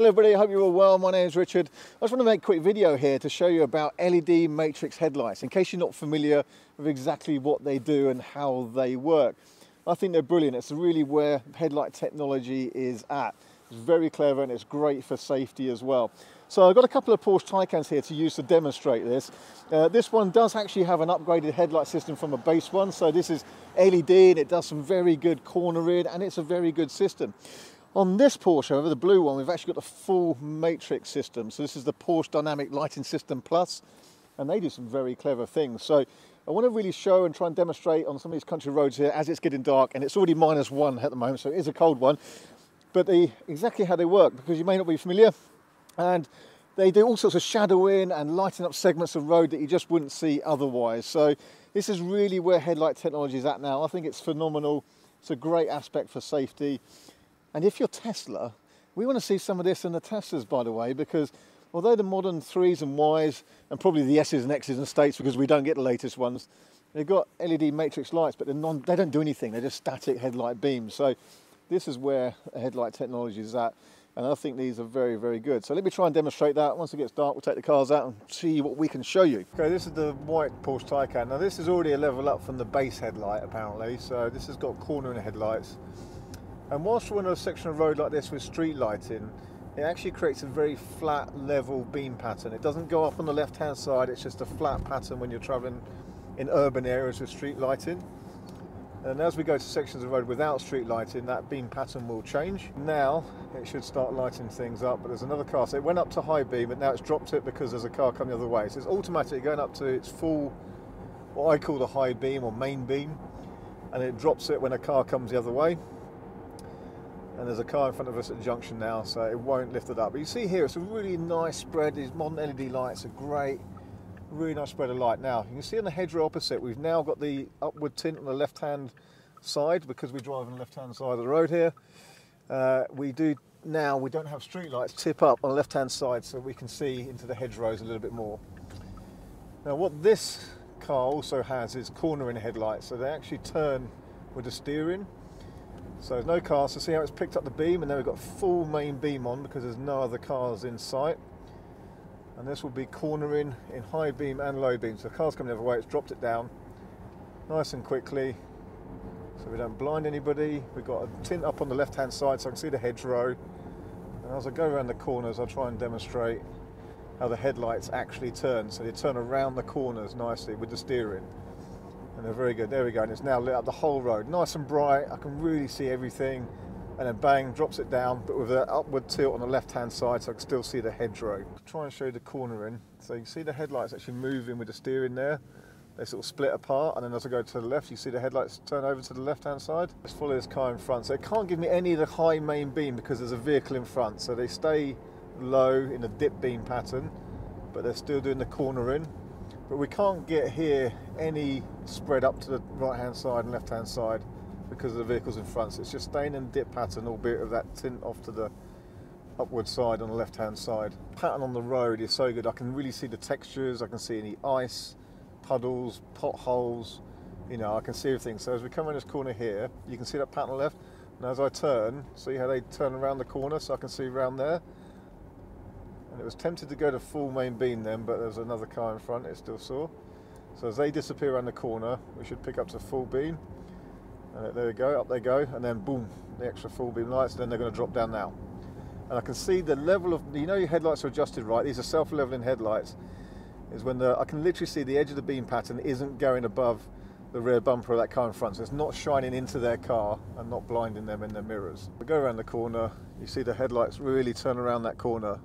Hello everybody, I hope you're all well. My name is Richard. I just want to make a quick video here to show you about LED matrix headlights in case you're not familiar with exactly what they do and how they work. I think they're brilliant. It's really where headlight technology is at. It's very clever and it's great for safety as well. So I've got a couple of Porsche Taycans here to use to demonstrate this. Uh, this one does actually have an upgraded headlight system from a base one. So this is LED and it does some very good cornering and it's a very good system. On this Porsche, however, the blue one, we've actually got the full matrix system. So this is the Porsche Dynamic Lighting System Plus, and they do some very clever things. So I want to really show and try and demonstrate on some of these country roads here as it's getting dark, and it's already minus one at the moment, so it is a cold one. But the, exactly how they work, because you may not be familiar, and they do all sorts of shadowing and lighting up segments of road that you just wouldn't see otherwise. So this is really where headlight technology is at now. I think it's phenomenal. It's a great aspect for safety. And if you're Tesla, we want to see some of this in the Teslas, by the way, because although the modern 3s and Ys, and probably the S's and X's and States, because we don't get the latest ones, they've got LED matrix lights, but non, they don't do anything. They're just static headlight beams. So this is where headlight technology is at. And I think these are very, very good. So let me try and demonstrate that. Once it gets dark, we'll take the cars out and see what we can show you. Okay, this is the white Porsche Taycan. Now this is already a level up from the base headlight, apparently. So this has got cornering headlights. And whilst we're on a section of road like this with street lighting, it actually creates a very flat level beam pattern. It doesn't go up on the left hand side, it's just a flat pattern when you're traveling in urban areas with street lighting. And as we go to sections of road without street lighting, that beam pattern will change. Now it should start lighting things up, but there's another car. So it went up to high beam, but now it's dropped it because there's a car coming the other way. So it's automatically going up to its full, what I call the high beam or main beam, and it drops it when a car comes the other way and there's a car in front of us at the junction now so it won't lift it up. But you see here it's a really nice spread. These modern LED lights are great. Really nice spread of light. Now you can see on the hedgerow opposite we've now got the upward tint on the left hand side because we drive on the left hand side of the road here. Uh, we do now we don't have street lights tip up on the left hand side so we can see into the hedgerows a little bit more. Now what this car also has is cornering headlights so they actually turn with the steering so there's no cars, so see how it's picked up the beam and then we've got full main beam on because there's no other cars in sight. And this will be cornering in high beam and low beam. So the car's coming the other way, it's dropped it down nice and quickly so we don't blind anybody. We've got a tint up on the left hand side so I can see the hedgerow. And as I go around the corners I'll try and demonstrate how the headlights actually turn. So they turn around the corners nicely with the steering and they're very good. There we go, and it's now lit up the whole road, nice and bright. I can really see everything, and then bang, drops it down, but with an upward tilt on the left-hand side, so I can still see the hedgerow. Try and show you the cornering. So you can see the headlights actually moving with the steering there. They sort of split apart, and then as I go to the left, you see the headlights turn over to the left-hand side. Let's follow this car in front. So it can't give me any of the high main beam because there's a vehicle in front. So they stay low in a dip beam pattern, but they're still doing the cornering but we can't get here any spread up to the right hand side and left hand side because of the vehicles in front. So it's just staying in dip pattern, albeit of that tint off to the upward side on the left hand side. Pattern on the road is so good. I can really see the textures. I can see any ice, puddles, potholes. You know, I can see everything. So as we come around this corner here, you can see that pattern left. And as I turn, see how they turn around the corner so I can see around there. It was tempted to go to full main beam then, but there's another car in front, it still saw. So as they disappear around the corner, we should pick up to full beam. And there we go, up they go, and then boom, the extra full beam lights, and then they're going to drop down now. And I can see the level of, you know your headlights are adjusted right, these are self-leveling headlights, is when the, I can literally see the edge of the beam pattern isn't going above the rear bumper of that car in front, so it's not shining into their car and not blinding them in their mirrors. We go around the corner, you see the headlights really turn around that corner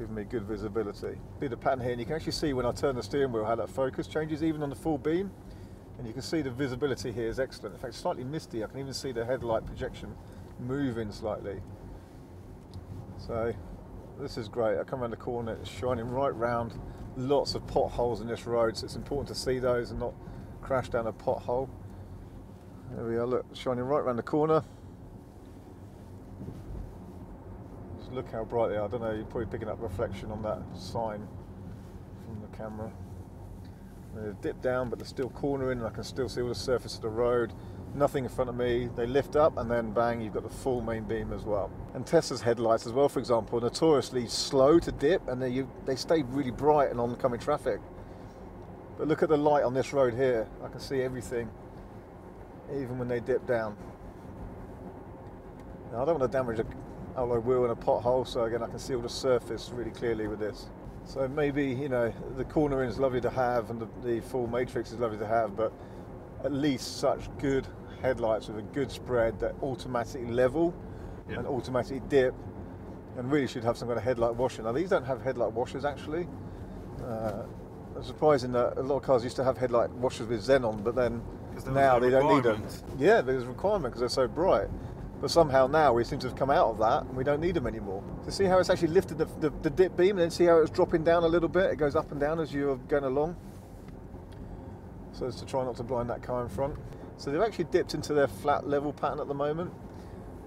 giving me good visibility. See the pattern here, and you can actually see when I turn the steering wheel how that focus changes even on the full beam. And you can see the visibility here is excellent. In fact, slightly misty. I can even see the headlight projection moving slightly. So this is great. I come around the corner, it's shining right round. Lots of potholes in this road, so it's important to see those and not crash down a pothole. There we are, look, shining right around the corner. Look how bright they are. I don't know, you're probably picking up reflection on that sign from the camera. They've dipped down, but they're still cornering, and I can still see all the surface of the road. nothing in front of me. They lift up and then bang, you've got the full main beam as well. And Tesla's headlights as well, for example, notoriously slow to dip and they, you, they stay really bright in oncoming traffic. But look at the light on this road here. I can see everything, even when they dip down. Now, I don't want to damage a alloy wheel in a pothole, so again I can see all the surface really clearly with this. So maybe, you know, the cornering is lovely to have and the, the full matrix is lovely to have, but at least such good headlights with a good spread that automatically level and automatically dip and really should have some kind of headlight washer. Now these don't have headlight washers actually. Uh, it's surprising that a lot of cars used to have headlight washers with xenon, but then now they don't need them. Yeah, there's a requirement because they're so bright. But somehow now we seem to have come out of that and we don't need them anymore. To see how it's actually lifted the, the, the dip beam and then see how it's dropping down a little bit. It goes up and down as you're going along. So as to try not to blind that car in front. So they've actually dipped into their flat level pattern at the moment.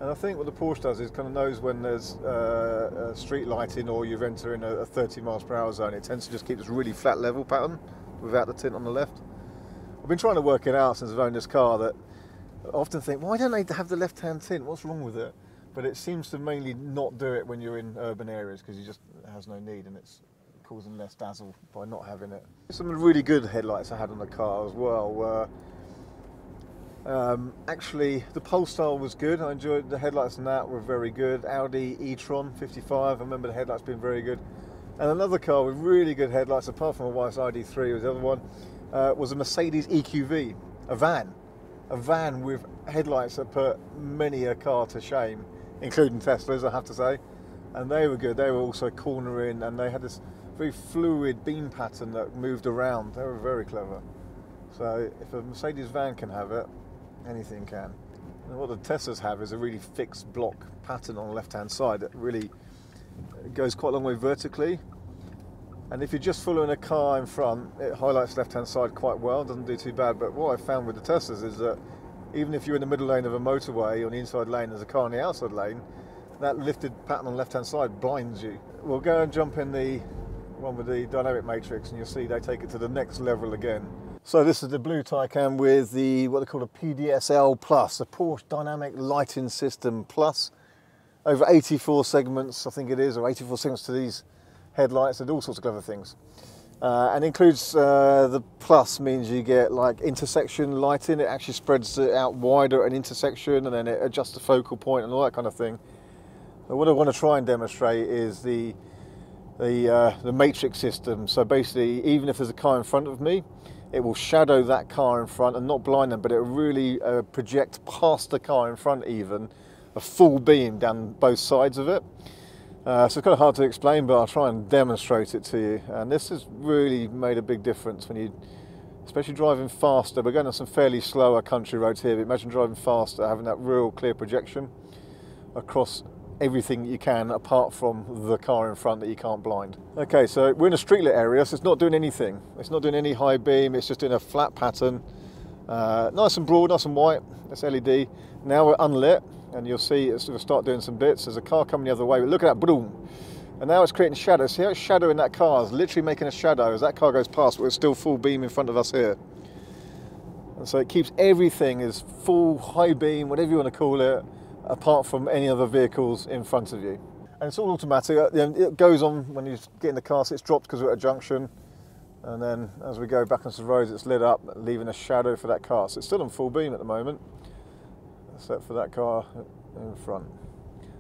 And I think what the Porsche does is kind of knows when there's uh, street lighting or you're entering a, a 30 miles per hour zone. It tends to just keep this really flat level pattern without the tint on the left. I've been trying to work it out since I've owned this car that Often think, why don't they have the left-hand tint? What's wrong with it? But it seems to mainly not do it when you're in urban areas because you just has no need and it's causing less dazzle by not having it. Some really good headlights I had on the car as well were um, actually the Polestar was good. I enjoyed the headlights on that were very good. Audi e-tron 55, I remember the headlights being very good. And another car with really good headlights, apart from my wife's ID3 was the other one, uh, was a Mercedes EQV, a van a van with headlights that put many a car to shame, including Teslas, I have to say. And they were good. They were also cornering, and they had this very fluid beam pattern that moved around. They were very clever. So if a Mercedes van can have it, anything can. And what the Teslas have is a really fixed block pattern on the left-hand side that really goes quite a long way vertically and if you're just following a car in front, it highlights left hand side quite well, doesn't do too bad. But what I found with the Teslas is that even if you're in the middle lane of a motorway on the inside lane, there's a car on the outside lane, that lifted pattern on the left hand side blinds you. We'll go and jump in the one with the dynamic matrix and you'll see they take it to the next level again. So this is the blue Taycan with the what they call a PDSL Plus, a Porsche Dynamic Lighting System Plus. Over 84 segments, I think it is, or 84 segments to these headlights and all sorts of clever things. Uh, and includes uh, the plus means you get like intersection lighting. It actually spreads it out wider at an intersection and then it adjusts the focal point and all that kind of thing. But what I want to try and demonstrate is the the uh, the matrix system. So basically, even if there's a car in front of me, it will shadow that car in front and not blind them, but it will really uh, project past the car in front even a full beam down both sides of it. Uh, so it's kind of hard to explain, but I'll try and demonstrate it to you. And this has really made a big difference when you, especially driving faster. We're going on some fairly slower country roads here, but imagine driving faster, having that real clear projection across everything you can apart from the car in front that you can't blind. Okay, so we're in a streetlit area, so it's not doing anything. It's not doing any high beam, it's just doing a flat pattern. Uh, nice and broad, nice and white, that's LED. Now we're unlit, and you'll see it's going to start doing some bits. There's a car coming the other way, but look at that, boom. And now it's creating shadows. See how it's shadowing that car? It's literally making a shadow as that car goes past, but it's still full beam in front of us here. And so it keeps everything as full high beam, whatever you want to call it, apart from any other vehicles in front of you. And it's all automatic. It goes on when you get in the car, so it's dropped because we're at a junction. And then as we go back onto the roads, it's lit up, leaving a shadow for that car. So it's still on full beam at the moment except for that car in front.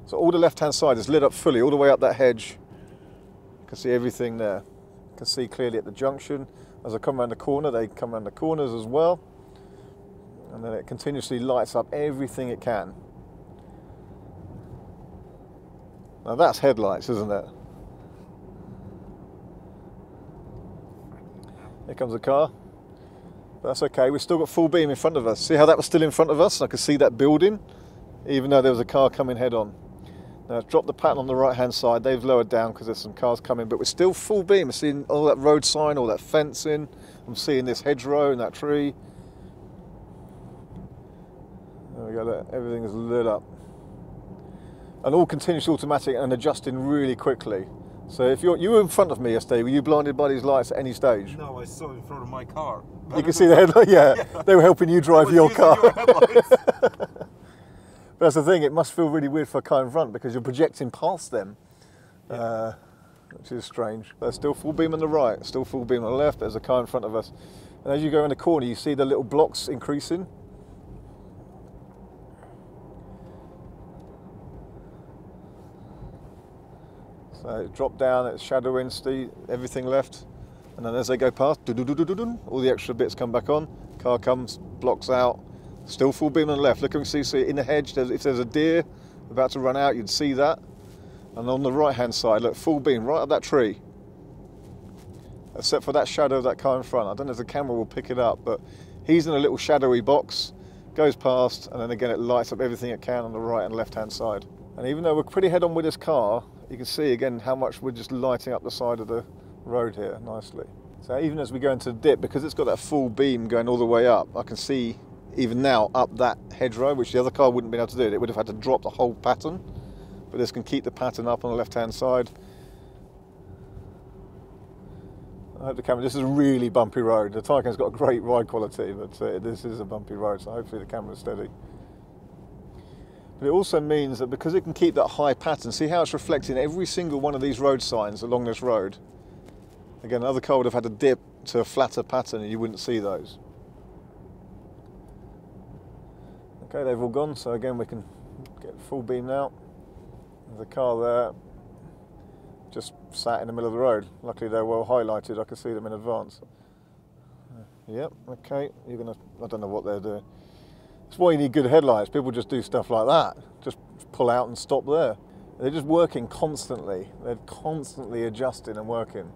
So all the left-hand side is lit up fully, all the way up that hedge. You can see everything there. You can see clearly at the junction. As I come around the corner, they come around the corners as well. And then it continuously lights up everything it can. Now that's headlights, isn't it? Here comes a car. But that's okay, we've still got full beam in front of us. See how that was still in front of us? I could see that building, even though there was a car coming head on. Now I've dropped the pattern on the right hand side, they've lowered down because there's some cars coming, but we're still full beam. I'm seeing all that road sign, all that fencing, I'm seeing this hedgerow and that tree. There we go, everything is lit up. And all continuous automatic and adjusting really quickly. So if you're you were in front of me yesterday, were you blinded by these lights at any stage? No, I saw in front of my car. You can see the headlight. Yeah, they were helping you drive your car. your. But that's the thing. It must feel really weird for a car in front because you're projecting past them, uh, which is strange. There's still full beam on the right, still full beam on the left. There's a car in front of us, and as you go in the corner, you see the little blocks increasing. Uh, so it dropped down, it's shadowing, everything left, and then as they go past, all the extra bits come back on. Car comes, blocks out, still full beam on the left. Look, can see, see in the hedge. There's, if there's a deer about to run out, you'd see that. And on the right-hand side, look, full beam right up that tree. Except for that shadow of that car in front. I don't know if the camera will pick it up, but he's in a little shadowy box, goes past, and then again it lights up everything it can on the right and left-hand side. And even though we're pretty head-on with this car, you can see again how much we're just lighting up the side of the road here nicely. So even as we go into the dip, because it's got that full beam going all the way up, I can see even now up that hedgerow, which the other car wouldn't be able to do. It would have had to drop the whole pattern, but this can keep the pattern up on the left-hand side. I hope the camera. This is a really bumpy road. The Taycan's got great ride quality, but uh, this is a bumpy road, so hopefully the camera's steady. But it also means that because it can keep that high pattern, see how it's reflecting every single one of these road signs along this road. Again, another car would have had to dip to a flatter pattern and you wouldn't see those. Okay, they've all gone, so again we can get full beam now. A car there, just sat in the middle of the road. Luckily they're well highlighted, I can see them in advance. Yep, okay, you're gonna, I don't know what they're doing. That's why you need good headlights. People just do stuff like that, just pull out and stop there. They're just working constantly. They're constantly adjusting and working.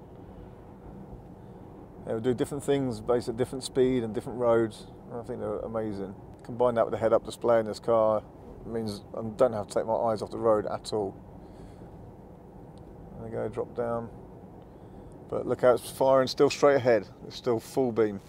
They will do different things based at different speed and different roads. I think they're amazing. Combine that with the head-up display in this car means I don't have to take my eyes off the road at all. There go, drop down. But look how it's firing still straight ahead. It's still full beam.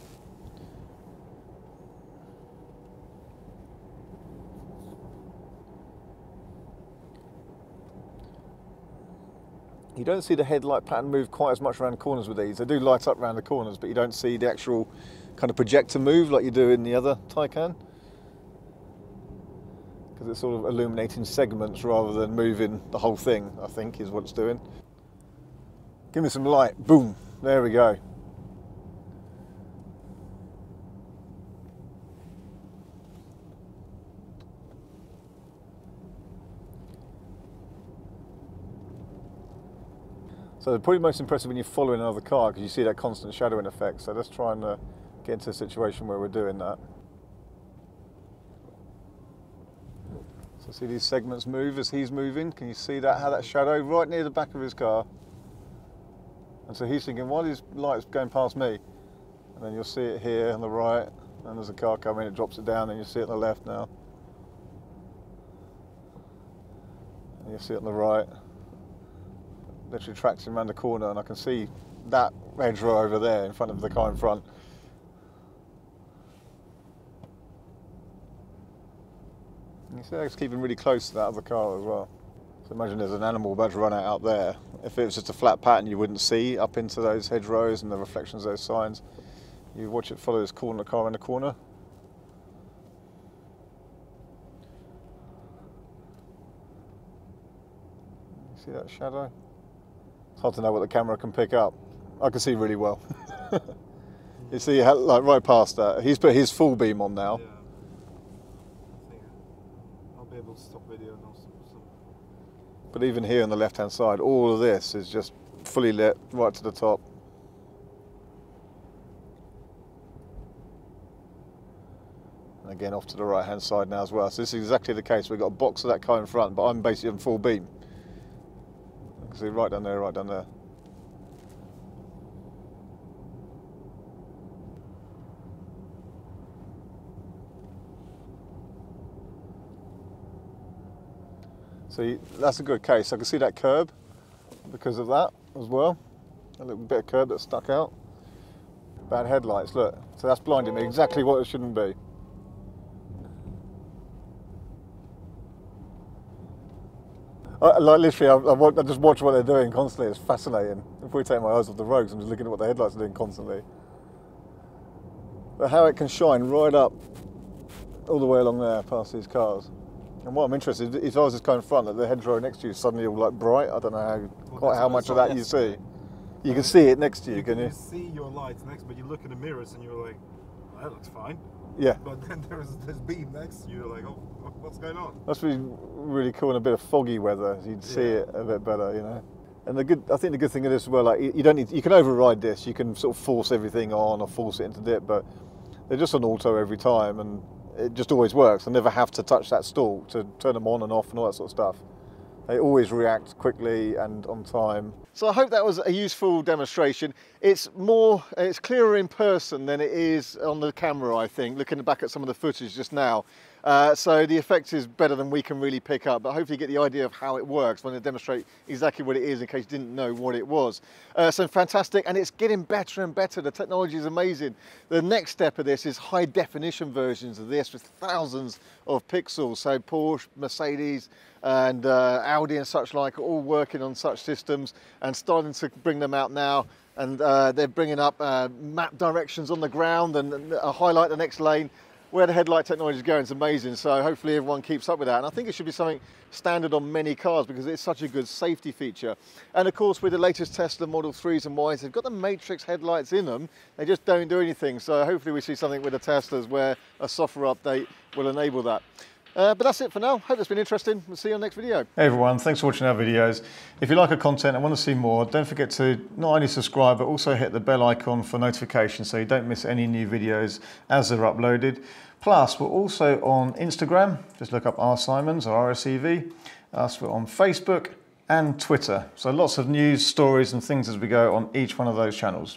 You don't see the headlight pattern move quite as much around corners with these. They do light up around the corners, but you don't see the actual kind of projector move like you do in the other Taycan. Because it's sort of illuminating segments rather than moving the whole thing, I think, is what it's doing. Give me some light. Boom. There we go. So they're probably most impressive when you're following another car because you see that constant shadowing effect. So let's try and uh, get into a situation where we're doing that. So see these segments move as he's moving. Can you see that? How that shadow right near the back of his car. And so he's thinking, why these lights going past me? And then you'll see it here on the right. And there's a car coming, it drops it down, and you see it on the left now. And you see it on the right literally tracks him around the corner and I can see that hedgerow over there in front of the car in front. You see it's keeping really close to that other car as well. So imagine there's an animal about to run out out there. If it was just a flat pattern you wouldn't see up into those hedgerows and the reflections of those signs. You watch it follow this corner car in the corner. See that shadow? It's hard to know what the camera can pick up. I can see really well. you see, like right past that. He's put his full beam on now. Yeah. I think I'll be able to stop video now. So, so. But even here on the left-hand side, all of this is just fully lit right to the top. And again, off to the right-hand side now as well. So this is exactly the case. We've got a box of that car in front, but I'm basically on full beam. See right down there, right down there. So that's a good case. I can see that curb because of that as well. A little bit of curb that stuck out. Bad headlights, look. So that's blinding me exactly what it shouldn't be. I, like literally, I, I, I just watch what they're doing constantly. It's fascinating. If we take my eyes off the roads, I'm just looking at what the headlights are doing constantly. But how it can shine right up all the way along there past these cars. And what I'm interested, if I was just going front, that the hedgerow next to you suddenly all like bright. I don't know how quite how much of that you see. You can see it next to you, You, can can you? see your lights next, but you look in the mirrors and you're like, "Oh, that looks fine. Yeah. But then there's this beam next to you, you're like, oh, what's going on? Must be really cool in a bit of foggy weather. You'd see Yeah. it a bit better, you know. And the good, I think the good thing of this as well, like you don't need, you can override this. You can sort of force everything on or force it into dip, but they're just on auto every time, and it just always works. I never have to touch that stalk to turn them on and off and all that sort of stuff. They always react quickly and on time. So I hope that was a useful demonstration. It's more, it's clearer in person than it is on the camera, I think, looking back at some of the footage just now. Uh, so the effect is better than we can really pick up, but hopefully you get the idea of how it works I demonstrate exactly what it is in case you didn't know what it was. Uh, so fantastic, and it's getting better and better. The technology is amazing. The next step of this is high definition versions of this with thousands of pixels. So Porsche, Mercedes, and uh, Audi and such like are all working on such systems and starting to bring them out now. And uh, they're bringing up uh, map directions on the ground and, and uh, highlight the next lane. Where the headlight technology is going is amazing. So hopefully everyone keeps up with that. And I think it should be something standard on many cars because it's such a good safety feature. And of course, with the latest Tesla Model 3s and Ys, they've got the Matrix headlights in them. They just don't do anything. So hopefully we see something with the Teslas where a software update will enable that. Uh, but that's it for now. Hope it's been interesting. We'll see you on the next video. Hey everyone, thanks for watching our videos. If you like our content and want to see more, don't forget to not only subscribe, but also hit the bell icon for notifications so you don't miss any new videos as they're uploaded. Plus, we're also on Instagram. Just look up R Symons or RSEV. Us, we're on Facebook and Twitter. So lots of news, stories and things as we go on each one of those channels.